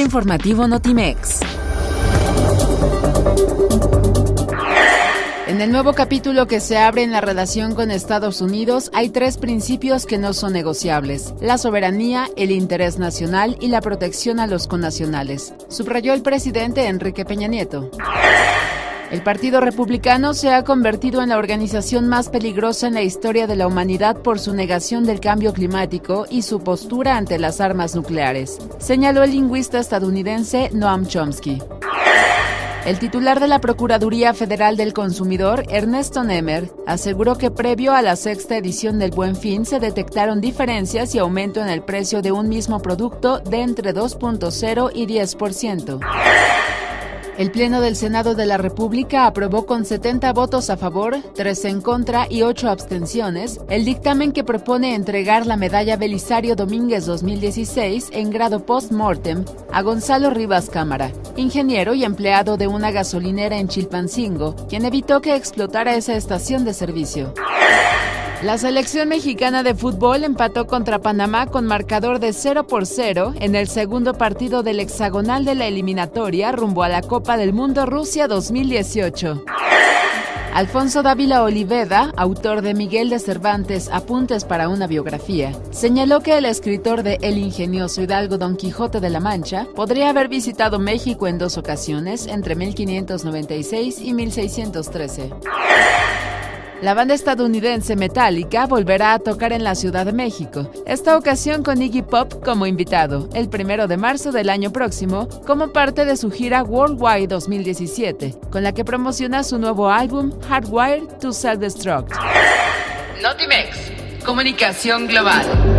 informativo Notimex. En el nuevo capítulo que se abre en la relación con Estados Unidos hay tres principios que no son negociables, la soberanía, el interés nacional y la protección a los connacionales, subrayó el presidente Enrique Peña Nieto. El Partido Republicano se ha convertido en la organización más peligrosa en la historia de la humanidad por su negación del cambio climático y su postura ante las armas nucleares, señaló el lingüista estadounidense Noam Chomsky. El titular de la Procuraduría Federal del Consumidor, Ernesto Nemer, aseguró que previo a la sexta edición del Buen Fin se detectaron diferencias y aumento en el precio de un mismo producto de entre 2.0 y 10%. El Pleno del Senado de la República aprobó con 70 votos a favor, 3 en contra y 8 abstenciones el dictamen que propone entregar la medalla Belisario Domínguez 2016 en grado post-mortem a Gonzalo Rivas Cámara, ingeniero y empleado de una gasolinera en Chilpancingo, quien evitó que explotara esa estación de servicio. La selección mexicana de fútbol empató contra Panamá con marcador de 0 por 0 en el segundo partido del hexagonal de la eliminatoria rumbo a la Copa del Mundo Rusia 2018. Alfonso Dávila Oliveda, autor de Miguel de Cervantes, Apuntes para una biografía, señaló que el escritor de El ingenioso Hidalgo Don Quijote de la Mancha podría haber visitado México en dos ocasiones entre 1596 y 1613. La banda estadounidense Metallica volverá a tocar en la Ciudad de México, esta ocasión con Iggy Pop como invitado, el primero de marzo del año próximo, como parte de su gira Worldwide 2017, con la que promociona su nuevo álbum Hardwired to Self-Destruct. Notimex, Comunicación Global.